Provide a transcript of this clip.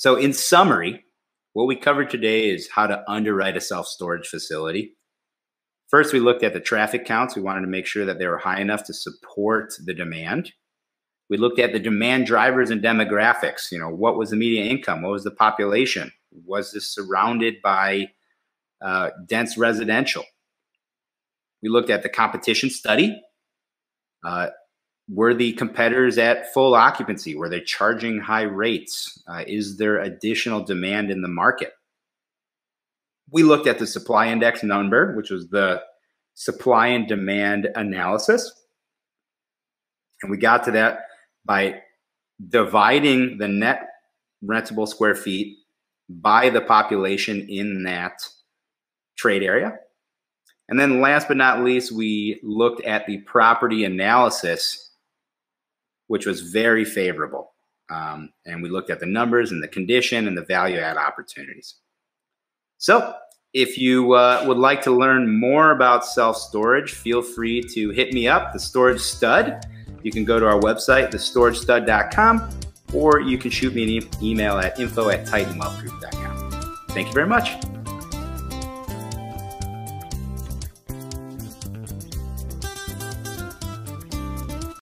So, in summary, what we covered today is how to underwrite a self storage facility. First, we looked at the traffic counts. We wanted to make sure that they were high enough to support the demand. We looked at the demand drivers and demographics. You know, what was the median income? What was the population? Was this surrounded by uh, dense residential? We looked at the competition study. Uh, were the competitors at full occupancy? Were they charging high rates? Uh, is there additional demand in the market? We looked at the supply index number, which was the supply and demand analysis. And we got to that by dividing the net rentable square feet by the population in that trade area. And then last but not least, we looked at the property analysis which was very favorable. Um, and we looked at the numbers and the condition and the value add opportunities. So, if you uh, would like to learn more about self storage, feel free to hit me up, the Storage Stud. You can go to our website, thestoragestud.com, or you can shoot me an e email at info at titanwealthgroup.com. Thank you very much.